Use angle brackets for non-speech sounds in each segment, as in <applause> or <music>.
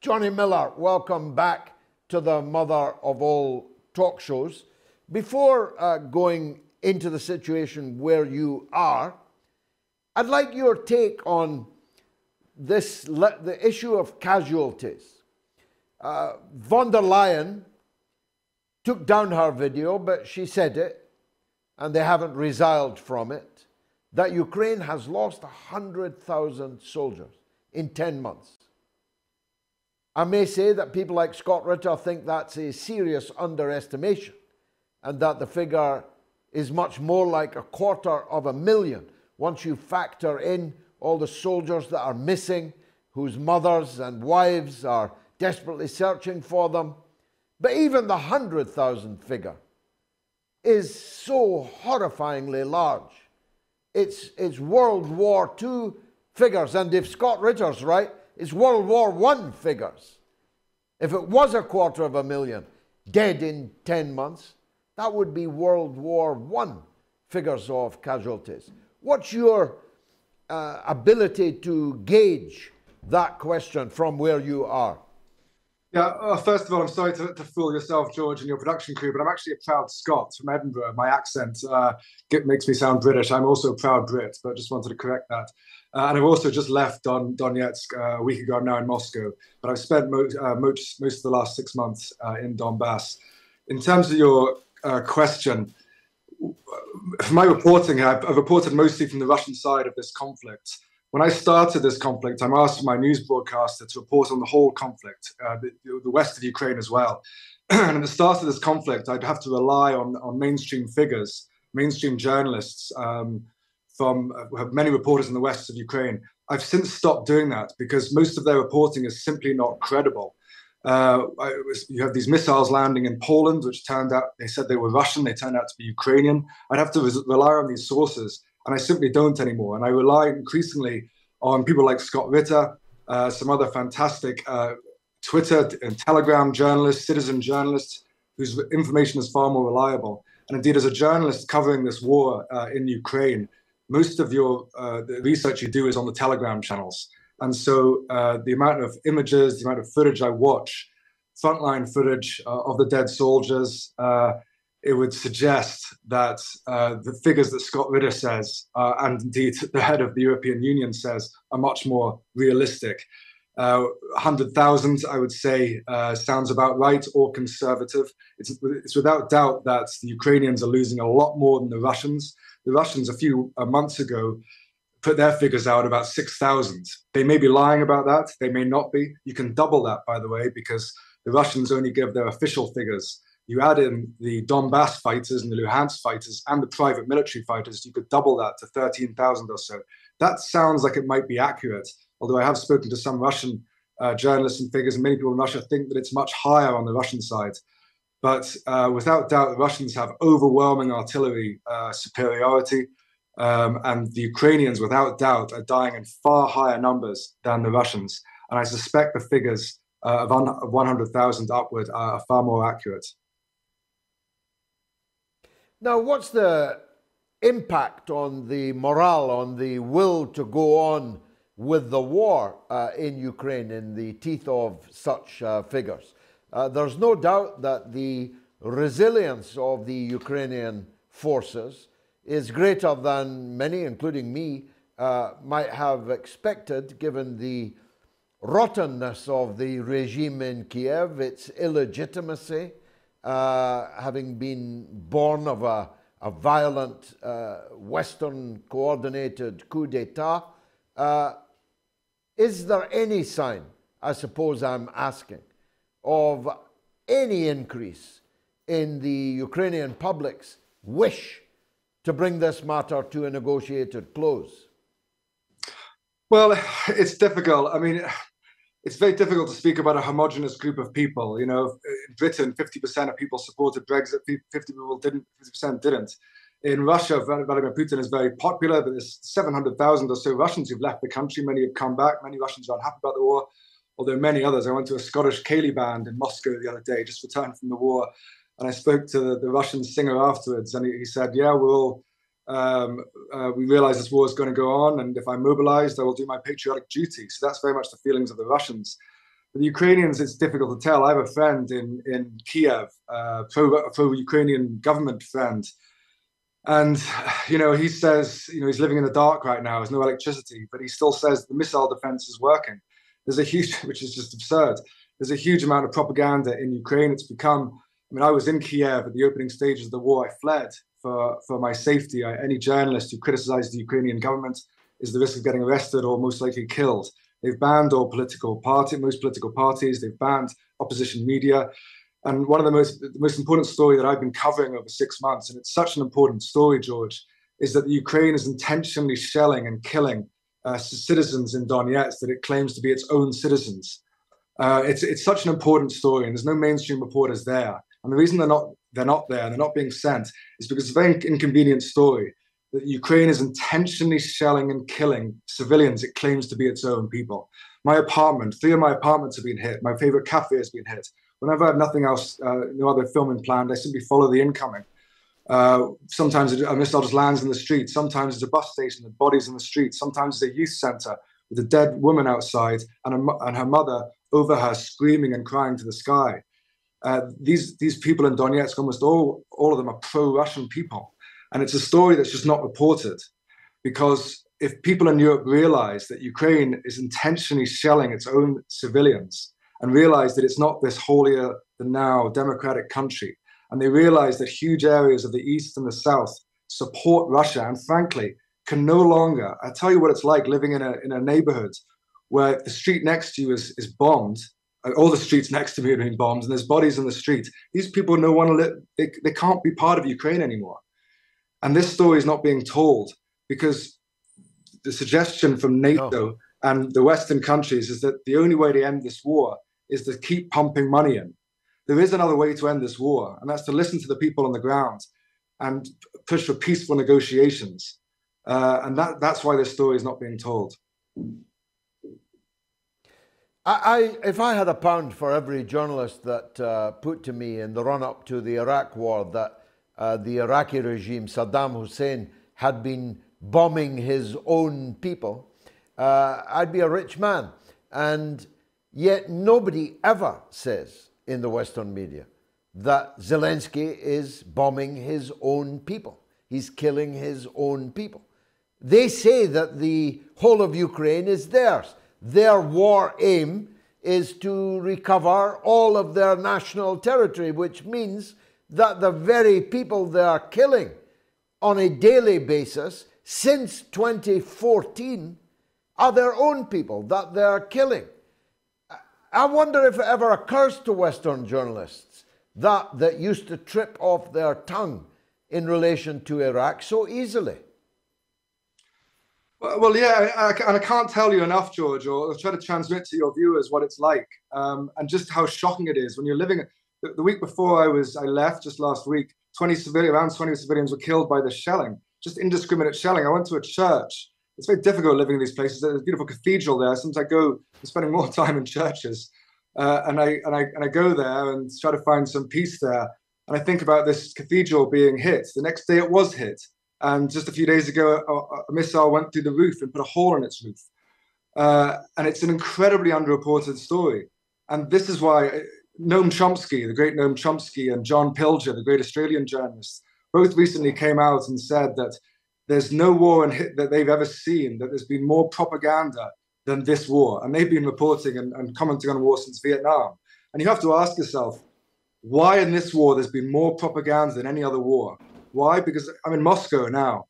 Johnny Miller, welcome back to the mother of all talk shows. Before uh, going into the situation where you are, I'd like your take on this the issue of casualties. Uh, von der Leyen took down her video, but she said it, and they haven't resiled from it, that Ukraine has lost 100,000 soldiers in 10 months. I may say that people like Scott Ritter think that's a serious underestimation and that the figure is much more like a quarter of a million once you factor in all the soldiers that are missing, whose mothers and wives are desperately searching for them. But even the 100,000 figure is so horrifyingly large. It's, it's World War II figures, and if Scott Ritter's right, it's World War I figures. If it was a quarter of a million dead in 10 months, that would be World War I figures of casualties. What's your uh, ability to gauge that question from where you are? Yeah, uh, first of all, I'm sorry to, to, fool yourself, George, and your production crew, but I'm actually a proud Scot from Edinburgh. My accent uh, makes me sound British. I'm also a proud Brit, but just wanted to correct that. Uh, and I've also just left Don, Donetsk uh, a week ago I'm now in Moscow, but I've spent mo- uh, most, most of the last six months uh, in Donbass. In terms of your question, for my reporting, I've, I've reported mostly from the Russian side of this conflict. When I started this conflict, I'm asked my news broadcaster to report on the whole conflict, uh, the, the, west of Ukraine as well. <clears throat> and at the start of this conflict, I'd have to rely on, on mainstream figures, mainstream journalists um, from uh, many reporters in the west of Ukraine. I've since stopped doing that because most of their reporting is simply not credible. Uh, was, you have these missiles landing in Poland, which turned out they said they were Russian, they turned out to be Ukrainian. I'd have to rely on these sources and I simply don't anymore. And I rely increasingly on people like Scott Ritter, uh, some other fantastic uh, Twitter and Telegram journalists, citizen journalists, whose information is far more reliable. And indeed, as a journalist covering this war uh, in Ukraine, most of your uh, the research you do is on the Telegram channels. And so uh, the amount of images, the amount of footage I watch, frontline footage uh, of the dead soldiers, it would suggest that uh, the figures that Scott Ritter says, uh, and indeed <laughs> the head of the European Union says, are much more realistic. Uh, 100,000, I would say, uh, sounds about right or conservative. It's, it's, without doubt that the Ukrainians are losing a lot more than the Russians. The Russians, a few uh, months ago, put their figures out about 6,000. They may be lying about that, they may not be. You can double that, by the way, because the Russians only give their official figures you add in the Donbass fighters and the Luhansk fighters and the private military fighters, you could double that to 13,000 or so. That sounds like it might be accurate, although I have spoken to some Russian uh, journalists and figures, and many people in Russia think that it's much higher on the Russian side. But uh, without doubt, the Russians have overwhelming artillery uh, superiority. Um, and the Ukrainians, without doubt, are dying in far higher numbers than the Russians. And I suspect the figures uh, of 100,000 upward are far more accurate. Now, what's the impact on the morale, on the will to go on with the war uh, in Ukraine in the teeth of such uh, figures? Uh, there's no doubt that the resilience of the Ukrainian forces is greater than many, including me, uh, might have expected, given the rottenness of the regime in Kiev, its illegitimacy, uh, having been born of a, a violent uh, Western coordinated coup d'etat. Uh, is there any sign, I suppose I'm asking, of any increase in the Ukrainian public's wish to bring this matter to a negotiated close? Well, it's difficult. I mean, it's very difficult to speak about a homogenous group of people. You know, in Britain, 50% of people supported Brexit, 50 people didn't, 50% didn't. In Russia, Vladimir Putin is very popular, there's 700,000 or so Russians who've left the country. Many have come back. Many Russians are unhappy about the war, although many others. I went to a Scottish ceilidh band in Moscow the other day, just returned from the war, and I spoke to the, the Russian singer afterwards, and he, he said, "Yeah, we're all um, uh, we realize this war is going to go on, and if I'm mobilized, I will do my patriotic duty. So that's very much the feelings of the Russians. For the Ukrainians, it's difficult to tell. I have a friend in, in Kiev, uh, pro, pro Ukrainian government friend. And, you know, he says, you know, he's living in the dark right now, there's no electricity, but he still says the missile defense is working. There's a huge, <laughs> which is just absurd. There's a huge amount of propaganda in Ukraine. It's become, I mean, I was in Kiev at the opening stages of the war. I fled for, for my safety. I, any journalist who criticizes the Ukrainian government is the risk of getting arrested or most likely killed. They've banned all political party, most political parties. They've banned opposition media. And one of the most the most important story that I've been covering over six months, and it's such an important story, George, is that Ukraine is intentionally shelling and killing uh, citizens in Donetsk that it claims to be its own citizens. Uh, it's it's such an important story, and there's no mainstream reporters there. And the reason they're not they're not there, they're not being sent, is because it's a very inconvenient story that Ukraine is intentionally shelling and killing civilians it claims to be its own people. My apartment, three of my apartments have been hit. My favorite cafe has been hit. Whenever I have nothing else, uh, no other filming planned, I simply follow the incoming. Uh, sometimes a missile just lands in the street. Sometimes it's a bus station with bodies in the street. Sometimes it's a youth center with a dead woman outside and, a, and her mother over her screaming and crying to the sky. Uh, these these people in Donetsk, almost all all of them are pro-Russian people. And it's a story that's just not reported because if people in Europe realize that Ukraine is intentionally shelling its own civilians and realize that it's not this holier than now democratic country, and they realize that huge areas of the east and the south support Russia and frankly can no longer, I tell you what it's like living in a, in a neighborhood where the street next to you is, is bombed. Uh, all the streets <laughs> next to me are being bombed and there's bodies in the street. These people no one live, they, they can't be part of Ukraine anymore. And this story is not being told because the suggestion from NATO no. and the Western countries is that the only way to end this war is to keep pumping money in. There is another way to end this war, and that's to listen to the people on the ground and push for peaceful negotiations. Uh, and that, that's why this story is not being told. I, I, if I had a pound for every journalist that uh, put to me in the run up to the Iraq war that uh, the Iraqi regime, Saddam Hussein, had been bombing his own people, uh, I'd be a rich man. And yet nobody ever says in the Western media that Zelensky is bombing his own people. He's killing his own people. They say that the whole of Ukraine is theirs. Their war aim is to recover all of their national territory, which means that the very people they are killing on a daily basis since 2014 are their own people that they are killing. I wonder if it ever occurs to Western journalists that that used to trip off their tongue in relation to Iraq so easily. Well, yeah, and I can't tell you enough, George, or try to transmit to your viewers what it's like um, and just how shocking it is when you're living the, the, week before I was I left just last week, 20 civilians, around 20 civilians were killed by the shelling, just indiscriminate shelling. I went to a church. It's very difficult living in these places. There's a beautiful cathedral there. Sometimes I go, I'm spending more <laughs> time in churches, uh, and I and I and I go there and try to find some peace there. And I think about this cathedral being hit. The next day it was hit, and just a few days ago, a, a missile went through the roof and put a hole in its roof. Uh, and it's an incredibly underreported story. And this is why Noam Chomsky, the great Noam Chomsky, and John Pilger, the great Australian journalist, both recently came out and said that there's no war in, that they've ever seen, that there's been more propaganda than this war. And they've been reporting and, and commenting on war since Vietnam. And you have to ask yourself, why in this war there's been more propaganda than any other war? Why? Because I'm in Moscow now.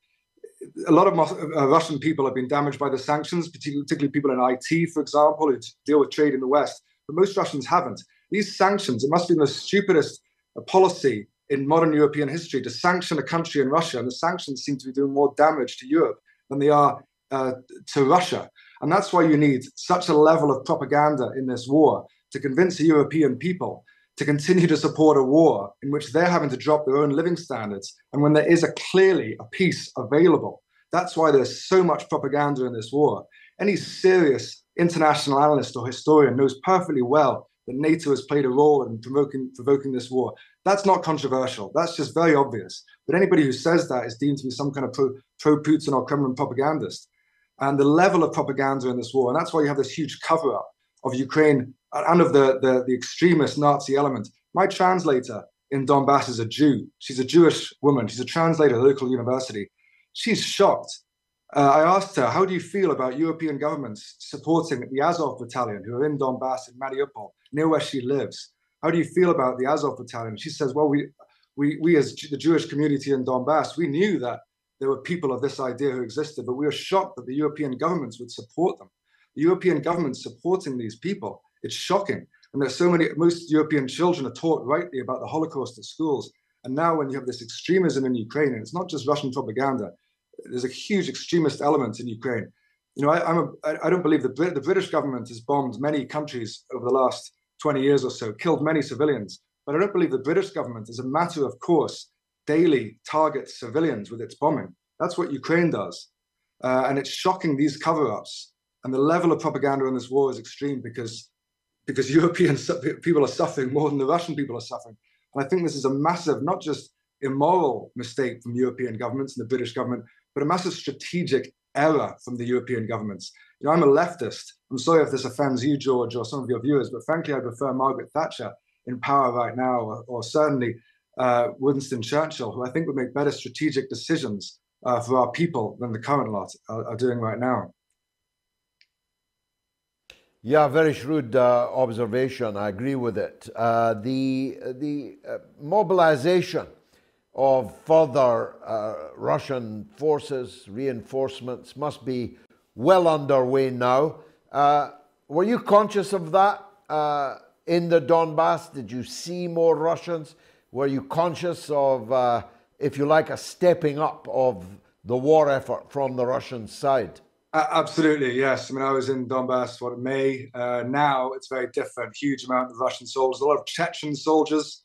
A lot of Mos- uh, Russian people have been damaged by the sanctions, particularly, people in IT, for example, who deal with trade in the West. But most Russians haven't. These sanctions, it must be the stupidest policy in modern European history to sanction a country in Russia, and the sanctions seem to be doing more damage to Europe than they are uh, to Russia. And that's why you need such a level of propaganda in this war to convince the European people to continue to support a war in which they're having to drop their own living standards. And when there is a clearly a peace available, that's why there's so much propaganda in this war. Any serious international analyst or historian knows perfectly well that NATO has played a role in provoking, provoking this war. That's not controversial. That's just very obvious. But anybody who says that is deemed to be some kind of pro, pro Putin or Kremlin propagandist. And the level of propaganda in this war, and that's why you have this huge cover up of Ukraine and of the, the, the extremist Nazi element. My translator in Donbass is a Jew. She's a Jewish woman. She's a translator at a local university. She's shocked. Uh, I asked her, how do you feel about European governments supporting the Azov battalion who are in Donbass in Mariupol, near where she lives? How do you feel about the Azov battalion? She says, well, we, we, we as the Jewish community in Donbass, we knew that there were people of this idea who existed, but we were shocked that the European governments would support them. The European governments supporting these people, it's shocking. And there's so many, most European children are taught rightly about the Holocaust at schools. And now when you have this extremism in Ukraine, and it's not just Russian propaganda, there's a huge extremist element in Ukraine. You know, I, I'm a, I don't believe the, the British government has bombed many countries over the last 20 years or so, killed many civilians. But I don't believe the British government, as a matter of course, daily targets civilians with its bombing. That's what Ukraine does. Uh, and it's shocking these cover ups. And the level of propaganda in this war is extreme because because <laughs> European people are suffering more than the Russian people are suffering. And I think this is a massive, not just immoral mistake from European governments and the British government, but a massive strategic error from the European governments. You know, I'm a leftist. I'm sorry if this offends you, George, or some of your viewers, but frankly, I prefer Margaret Thatcher in power right now, or, or certainly uh, Winston Churchill, who I think would make better strategic decisions uh, for our people than the current lot are, are doing right now. Yeah, very shrewd uh, observation. I agree with it. Uh, the the uh, mobilization of further uh, Russian forces, reinforcements, must be well underway now. Uh, were you conscious of that uh, in the Donbass? Did you see more Russians? Were you conscious of, if you like, a stepping up of the war effort from the Russian side? Uh, absolutely, yes. I mean, I was in Donbass, what, May. Uh, now it's very different. Huge amount of Russian soldiers, a lot of Chechen soldiers.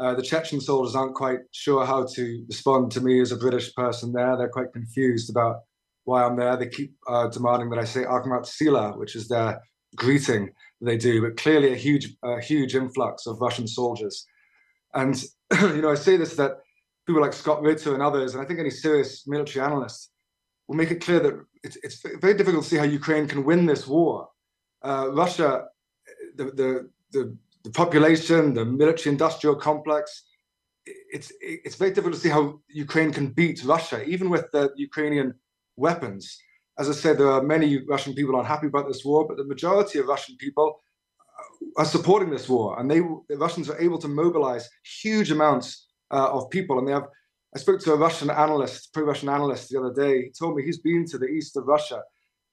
Uh, the Chechen soldiers aren't quite sure how to respond to me as a British person there. They're quite confused about why I'm there. They keep uh, demanding that I say Akhmat Sila, which is their greeting they do, but clearly a huge, a huge influx of Russian soldiers. And, <clears throat> you know, I say this that people like Scott Ritter and others, and I think any serious military analyst will make it clear that it's, it's very difficult to see how Ukraine can win this war. Uh, Russia, the, the, the, the, population, the military industrial complex, it's, it's very difficult to see how Ukraine can beat Russia, even with the Ukrainian weapons. As I said, there are many Russian people unhappy about this war, but the majority of Russian people are supporting this war, and they the Russians are able to mobilize huge amounts uh, of people, and they have I spoke to a Russian analyst, pro-Russian analyst, the other day. He told me he's been to the east of Russia.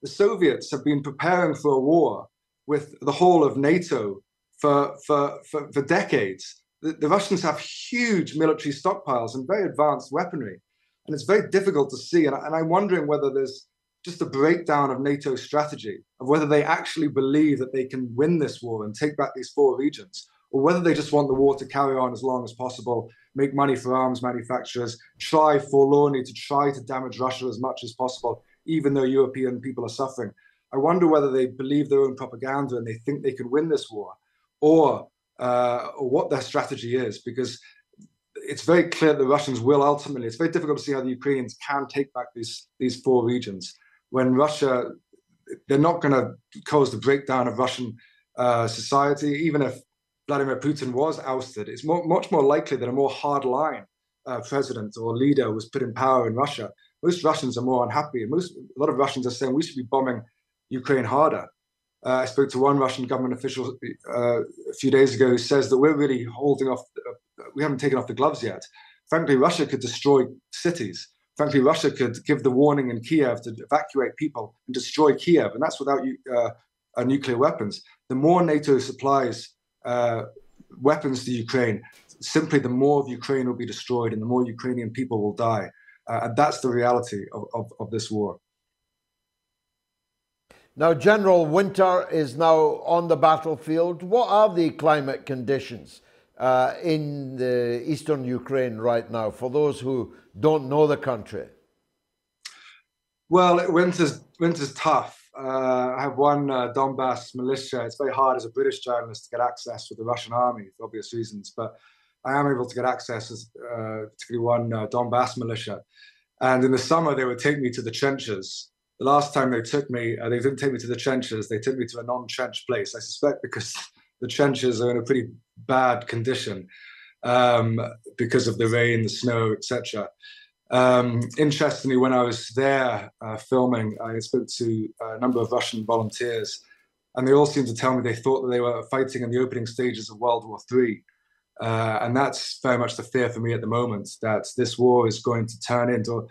The Soviets have been preparing for a war with the whole of NATO for for for, for decades. The, the Russians have huge military stockpiles and very advanced weaponry, and it's very difficult to see. And, and I'm wondering whether there's just a breakdown of NATO's strategy, of whether they actually believe that they can win this war and take back these four regions, or whether they just want the war to carry on as long as possible make money for arms manufacturers, try forlornly to try to damage Russia as much as possible, even though European people are suffering. I wonder whether they believe their own propaganda and they think they can win this war, or, uh, what their strategy is, because it's very clear the Russians will ultimately. It's very difficult to see how the Ukrainians can take back these these four regions when Russia. They're not going to cause the breakdown of Russian uh, society, even if Vladimir Putin was ousted, it's more, much more likely that a more hardline uh, president or leader was put in power in Russia. Most Russians are more unhappy. Most, a lot of Russians are saying we should be bombing Ukraine harder. Uh, I spoke to one Russian government official uh, a few days ago who says that we're really holding off, uh, we haven't taken off the gloves yet. Frankly, Russia could destroy cities. Frankly, Russia could give the warning in Kiev to evacuate people and destroy Kiev, and that's without uh, uh, nuclear weapons. The more NATO supplies uh, weapons to Ukraine, simply the more of Ukraine will be destroyed and the more Ukrainian people will die. And that's the reality of, of, of, this war. Now, General Winter is now on the battlefield. What are the climate conditions uh, in the eastern Ukraine right now for those who don't know the country? Well, winter's, winter's tough uh, I have one uh, Donbass militia. It's very hard as a British journalist to get access with the Russian army for obvious reasons, but I am able to get access as uh, particularly one uh, Donbass militia. And in the summer, they would take me to the trenches the last time they took me, uh, they didn't take me to the trenches. They took me to a non-trench place. I suspect because <laughs> the trenches are in a pretty bad condition um, because of the rain, the snow, etc. Um, interestingly, when I was there uh, filming, I spoke to a number of Russian volunteers, and they all seemed to tell me they thought that they were fighting in the opening stages of World War III. Uh, and that's very much the fear for me at the moment that this war is going to turn into,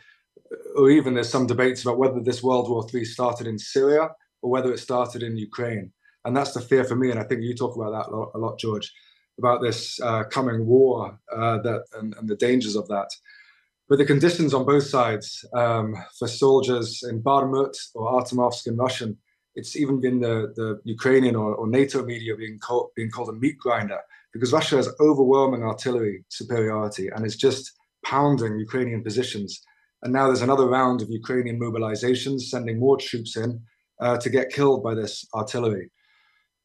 or even there's some debates about whether this World War III started in Syria or whether it started in Ukraine. And that's the fear for me. And I think you talk about that a lot, a lot George, about this uh, coming war uh, that and, and, the dangers of that. But the conditions on both sides um, for soldiers in Bakhmut or Artemovsk in Russian, it's even been the, the Ukrainian or, or NATO media being being called a meat grinder because Russia has overwhelming artillery superiority and is just pounding Ukrainian positions. And now there's another round of Ukrainian mobilizations, sending more troops in uh, to get killed by this artillery.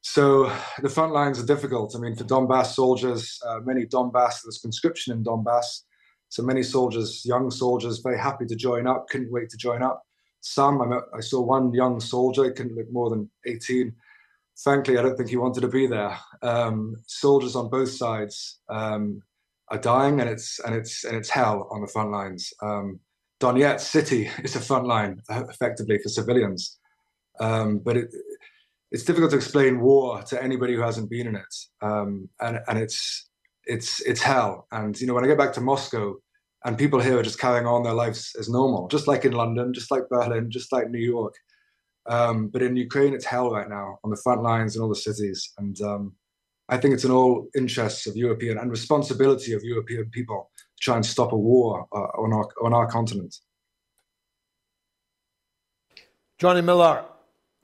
So the front lines are difficult. I mean, for Donbass soldiers, uh, many Donbass, there's conscription in Donbass. So many soldiers, young soldiers, very happy to join up, couldn't wait to join up. Some, I, met, I saw one young soldier, couldn't look more than 18. Frankly, I don't think he wanted to be there. Um, soldiers on both sides um, are dying, and it's and it's and it's hell on the front lines. Um, Donetsk city is a front line, uh, effectively for civilians, um, but it, it's difficult to explain war to anybody who hasn't been in it, um, and and it's it's it's hell. And you know, when I get back to Moscow, and people here are just carrying on their lives as normal, just like in London, just like Berlin, just like New York. Um, but in Ukraine, it's hell right now on the front lines in all the cities, and um, I think it's in all interests of European and responsibility of European people try and stop a war uh, on our on our continent. Johnny Miller,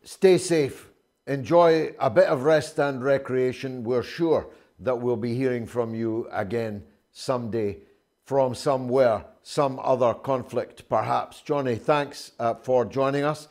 stay safe enjoy a bit of rest and recreation. We're sure that we'll be hearing from you again someday from somewhere, some other conflict perhaps. Johnny, thanks uh, for joining us.